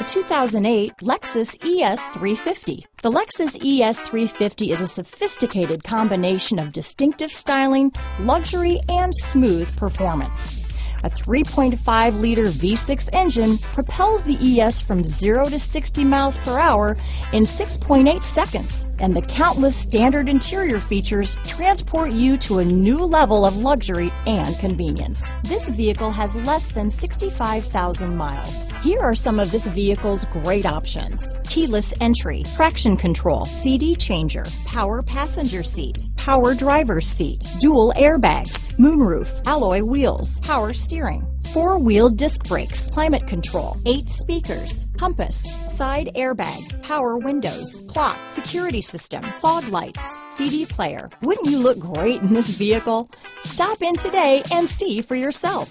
The 2008 Lexus ES350. The Lexus ES350 is a sophisticated combination of distinctive styling, luxury, and smooth performance. A 3.5-liter V6 engine propels the ES from 0 to 60 miles per hour in 6.8 seconds, and the countless standard interior features transport you to a new level of luxury and convenience. This vehicle has less than 65,000 miles. Here are some of this vehicle's great options. Keyless entry, traction control, CD changer, power passenger seat, power driver's seat, dual airbags, moonroof, alloy wheels, power steering, four-wheel disc brakes, climate control, eight speakers, compass, side airbag, power windows, clock, security system, fog lights, CD player. Wouldn't you look great in this vehicle? Stop in today and see for yourself.